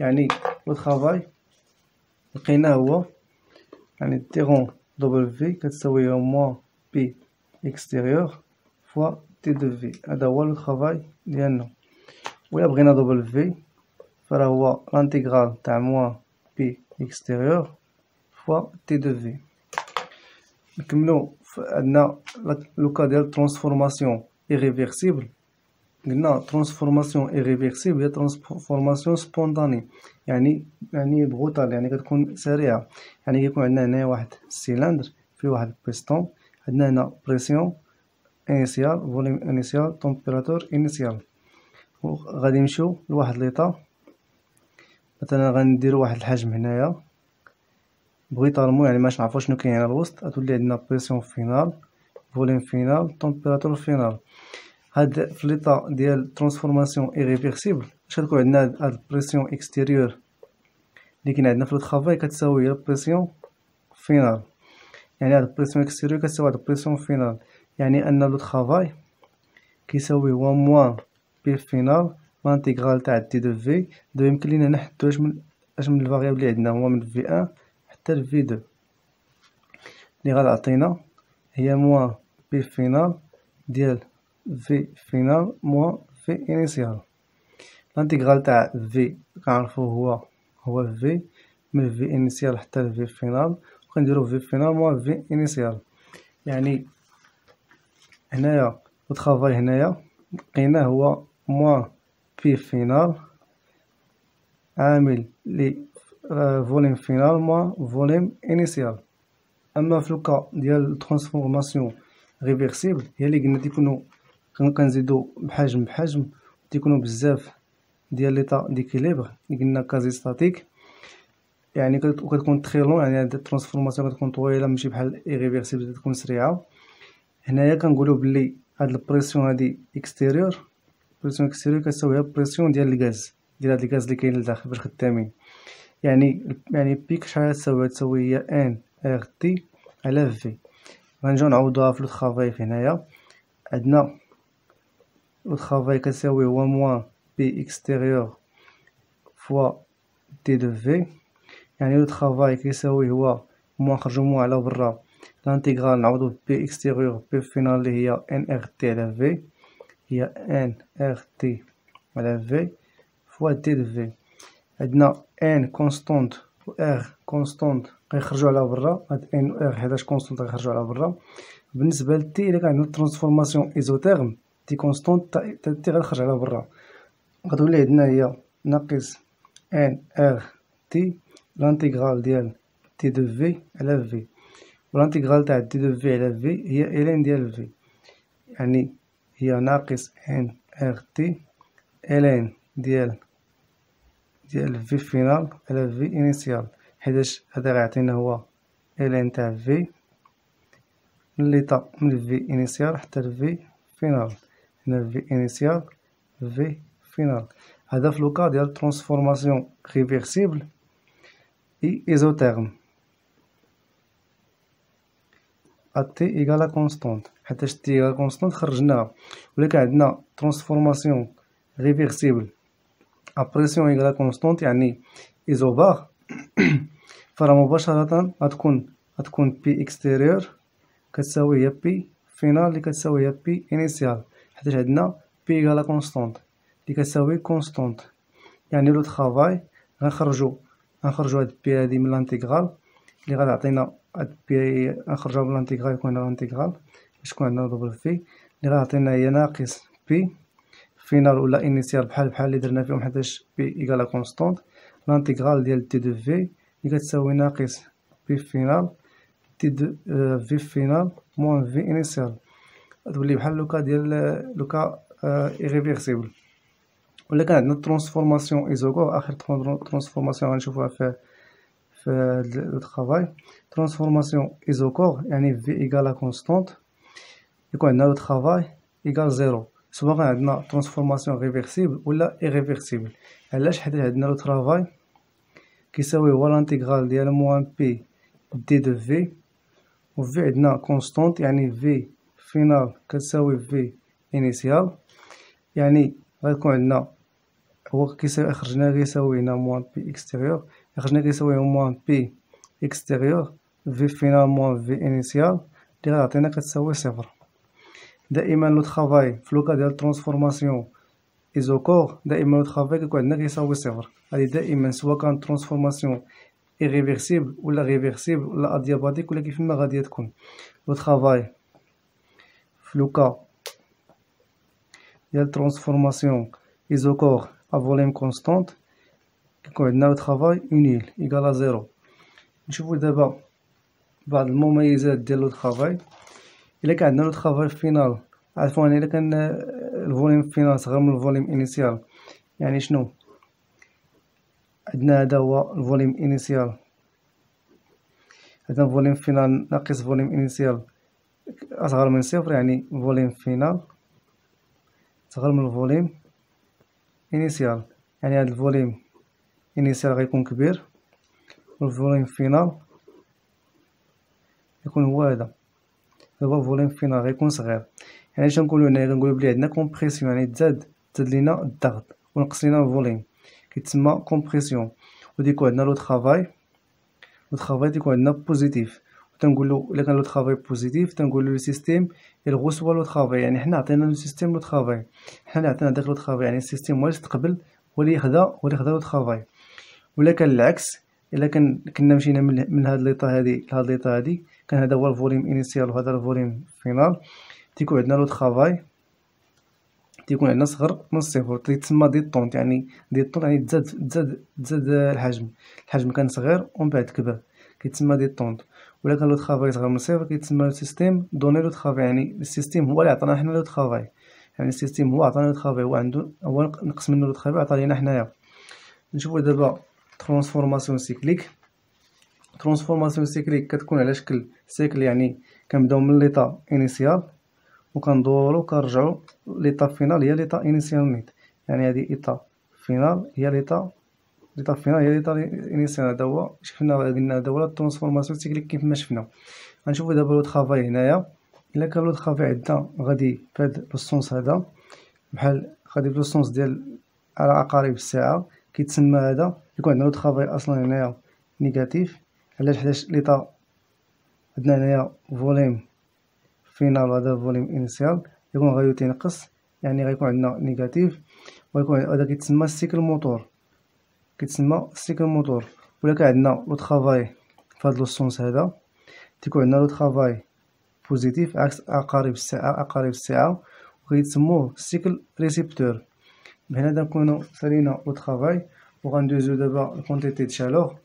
يعني لو ترافاي لقيناه هو يعني تيغون دبل في كتساوي موان بي اكستيريور فوا تي دو في هذا هو لو ترافاي ديالنا وإلا بغينا دبل في فراه هو لانتيغرال تاع موان بي اكستيريور فوا تي دو في نكملو عندنا لو كا ديال ترانسفورماسيون ايريفيرسيبل قلنا transformation irréversible هي transformation spontanée يعني يعني brutale يعني كتكون سريعه يعني كيكون عندنا هنايا واحد السيلندر فيه واحد البيستون عندنا هنا pression initiale volume initial température initiale وغادي نمشيو لواحد l'état مثلا غنديرو واحد الحجم هنايا brutalement يعني باش نعرفو شنو كاين هنا الوسط غتولي عندنا pression finale volume final température finale هاد في l'état ديال transformation irréversible اش غتكون عندنا هاد ال pression extérieure اللي كاين عندنا في le travail كتساوي ال pression finale يعني هاد ال pression extérieure كتساوي هاد ال pression finale يعني أن le travail كيساوي هو moins P finale l'intégrale تاع dV de يمكن لينا نحدو اش من اش من ال variable اللي عندنا هو من V un حتى ل V deux اللي غتعطينا هي moins P finale ديال V final moins V initial l'intégrale تاع V كنعرفو هو هو في من V initial حتى ل V final وكنديرو V final moins V initial يعني هنايا ال travail هنايا لقيناه هو moins P finale عامل لي volume final moins volume initial اما في ال cas ديال transformation réversible هي اللي قلنا تيكونو كنزيدو بحجم بحجم تيكونو بزاف ديال l'état d'équilibre اللي قلنا quasi statique يعني كتكون très lente يعني هاد ال transformation كتكون طويلة ماشي بحال irréversible تكون سريعة. هنايا كنقولو بلي هاد ال pression هادي extérieure pression extérieure كتساوي pression ديال الغاز ديال هاد الغاز اللي كاين لداخل باش خدامين. يعني يعني P شحال تساوي تساوي هي nRT على V غنجيو نعوضوها في le travail هنايا. عندنا le travail كتساوي هو moins P extérieure fois d de V يعني le travail كيساوي هو moins نخرجو moins على برا l'intégrale نعوضو P extérieure P finale اللي هي nRT على V هي nRT على V fois d de V عندنا n constante و R constante غيخرجو على برا هاد n و R حداش constante غيخرجو على برا بالنسبة ل T الا كان عندنا transformation isotherme T constante T غتخرج على برا. غتولي عندنا هي ناقص nRT l'intégrale ديال d de V على V و l'intégrale تاع d de V على V هي ال ln ديال V يعني هي ناقص nRT ال ln ديال ديال V final على V initial حيتاش هذا غيعطينا هو ال ln تاع V من l'état من V initial حتى ل V final هنا V initial V final هذا في le cas ديال transformation réversible et isotherme T égale à constante حيتاش T égale à constante خرجناها ولا كان عندنا transformation réversible à pression égale à constante يعني isobare فراه مباشرة غتكون غتكون P extérieure كتساوي هي P finale لي كتساوي هي P initiale حيتاش عندنا P égale à constante لي كتساوي constante يعني le travail غنخرجو غنخرجو هاد P هادي من l'intégrale لي غتعطينا هاد P غنخرجوها من l'intégrale يكون هنا l'intégrale باش تكون عندنا d V لي غتعطينا هي ناقص P finale ولا initiale بحال بحال اللي درنا فيهم حيتاش P égale à constante l'intégrale ديال d de V اللي كتساوي ناقص P finale d de V final moins V initial تولي بحال le cas ديال le cas irréversible ولا كان عندنا transformation isochore آخر transformation غنشوفوها في في le travail transformation isochore يعني V égale à constante يكون عندنا le travail égale zéro سواء كان عندنا transformation réversible ولا irréversible علاش؟ حيت عندنا le travail كيساوي هو l'intégrale ديال moins P d de V و V عندنا constante يعني V final كتساوي V initial يعني غيكون عندنا هو كيساوي خرجنا كيساوي هنا moins P extérieure خرجنا كيساوي moins P extérieure V final moins V initial اللي غتعطينا كتساوي صفر. دائما le travail في le cas ديال transformation isochore دائما le travail كيكون عندنا كيساوي صفر. هادي دائما سواء كان transformation irréversible ولا réversible ولا adiabatique ولا كيفما غادي تكون. le travail le cas ديال transformation isochore à volume constant كيكون عندنا travail est nul égale zéro نشوفو دابا بعض المميزات ديال le travail الا كان عندنا le travail final عفوا الا كان ال volume final صغر من ال volume initial يعني شنو عندنا هذا هو ال volume initial عندنا volume final ناقص volume initial أصغر من صفر يعني volume final صغر من ال volume initial يعني هذا ال volume initial غيكون كبير. وال volume final يكون هو هذا. دابا ال volume final غيكون صغير. يعني اش نقولو هنايا؟ كنقولو بلي عندنا compression يعني تزاد تزاد لينا الضغط ونقص لينا ال volume كيتسمى compression و d'où عندنا le travail le travail تيكون عندنا positif تنقولو إلا كان le travail positif تنقولو le système il reçoit le travail يعني حنا عطينا le système le travail حنا عطينا داك le travail يعني ال système هو اللي استقبل هو اللي خدا هو اللي خدا le travail ولا كان العكس إلا كان كنا مشينا من, من هاد l'état هادي لهاد l'état هادي كان هذا هو ال volume initial وهذا ال volume final تيكون عندنا le travail تيكون عندنا صغر من الصفر تيتسمى détente يعني détente يعني تزاد تزاد تزاد الحجم. الحجم كان صغير ومن بعد كبر. كيتسمى détente ولا كان le travail صغر من صفر كيتسمى le système donner le travail يعني ال système هو اللي عطانا حنا le travail يعني ال système هو عطانا le travail هو عنده هو نقص منه le travail عطا لينا حنايا نشوفو دابا transformation cyclique transformation cyclique كتكون على شكل cycle يعني كنبداو من l'état initial وكندورو كنرجعو l'état final هي l'état initial نيت يعني هادي état final هي l'état l'état final هي l'état initial هذا هو شفنا قلنا هذا هو ال transformation cyclique كيف ما شفنا غنشوفو دابا le travail هنايا. إلا كان le travail عندنا غادي فهاد le sens هذا. بحال غادي في le sens ديال على عقارب الساعة. كيتسمى هذا. يكون عندنا le travail أصلا هنايا négatif. علاش؟ حيتاش l'état عندنا هنايا volume final هذا volume initial. يكون غادي تينقص يعني غيكون عندنا négatif. ويكون هذا كيتسمى ال cycle moteur. كيتسمى ال cycle moteur ولا كان عندنا le travail في هاد le sens هذا تيكون عندنا le travail positif عكس عقارب الساعة عقارب الساعة وكيتسموه ال cycle récepteur. بهنا نكونو سالينا le travail وغندوزو دابا ال quantité de chaleur